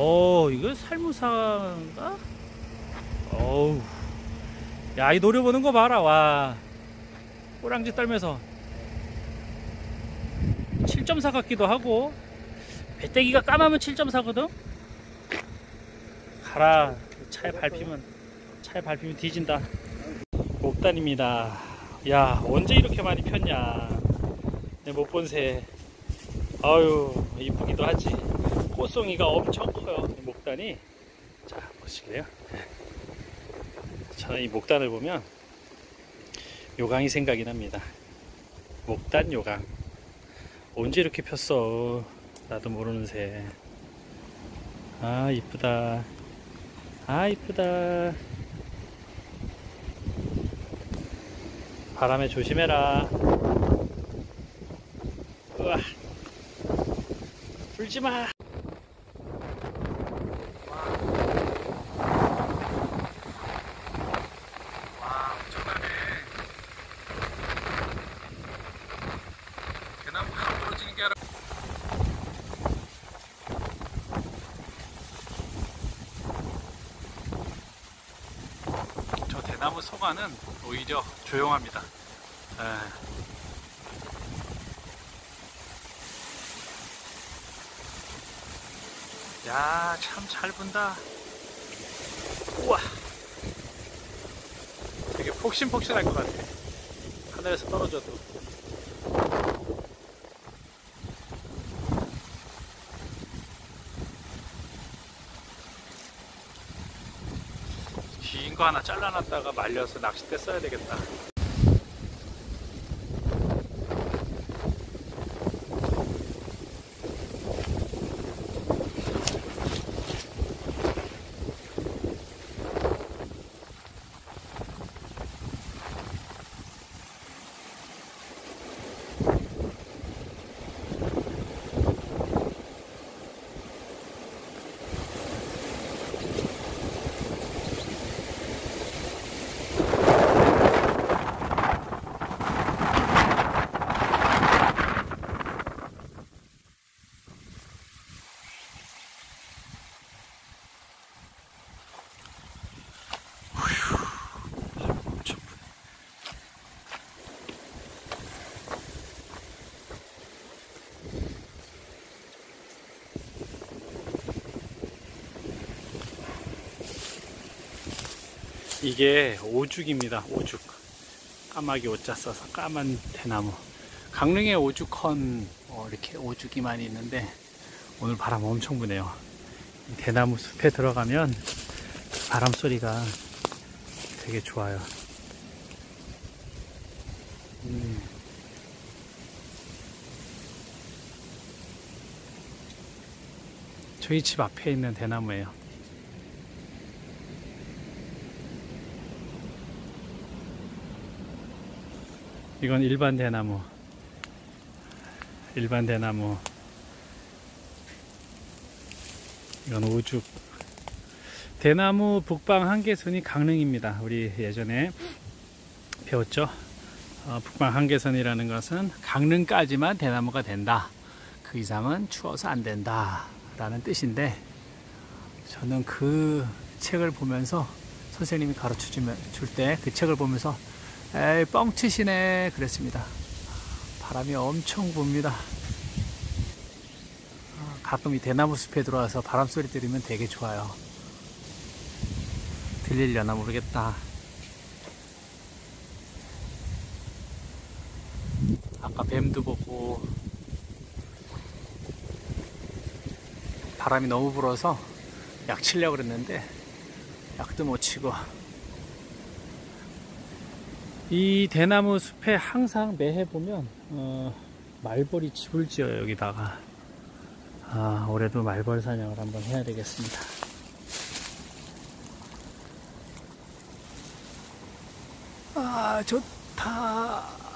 어 이거 살무사인가? 어우. 야 이 노려보는 거 봐라 와. 꼬랑지 떨면서. 7.4 같기도 하고. 배때기가 까마면 7.4거든? 가라 차에 밟히면. 차에 밟히면 뒤진다. 목단입니다. 야 언제 이렇게 많이 폈냐? 내 못 본 새 아유 이쁘기도 하지 꽃송이가 엄청 커요. 이 목단이. 자 보실래요. 저는 이 목단을 보면 요강이 생각이 납니다. 목단 요강. 언제 이렇게 폈어? 나도 모르는 새 아 이쁘다. 아 이쁘다. 바람에 조심해라. 우와. 불지마 와 엄청나네 대나무 확 부러지는 게 알아 저 대나무 소가는 오히려 조용합니다 에. 야, 참 잘 분다. 우와. 되게 폭신폭신할 것 같아. 하늘에서 떨어져도. 긴 거 하나 잘라놨다가 말려서 낚싯대 써야 되겠다. 이게 오죽입니다. 오죽. 까마귀 오자 써서 까만 대나무. 강릉에 오죽헌 어, 이렇게 오죽이 많이 있는데 오늘 바람 엄청 부네요. 이 대나무 숲에 들어가면 바람 소리가 되게 좋아요. 음. 저희 집 앞에 있는 대나무예요. 이건 일반 대나무. 일반 대나무. 이건 오죽. 대나무 북방 한계선이 강릉입니다. 우리 예전에 배웠죠. 어, 북방 한계선이라는 것은 강릉까지만 대나무가 된다. 그 이상은 추워서 안 된다. 라는 뜻인데 저는 그 책을 보면서 선생님이 가르쳐 줄때 그 책을 보면서 에이 뻥치시네 그랬습니다. 바람이 엄청 붑니다. 어, 가끔 이 대나무 숲에 들어와서 바람 소리 들으면 되게 좋아요. 들리려나 모르겠다. 아까 뱀도 보고 바람이 너무 불어서 약 치려고 그랬는데 약도 못 치고 이 대나무 숲에 항상 매해 보면 어, 말벌이 집을 지어요 여기다가 아, 올해도 말벌 사냥을 한번 해야 되겠습니다 아 좋다 어.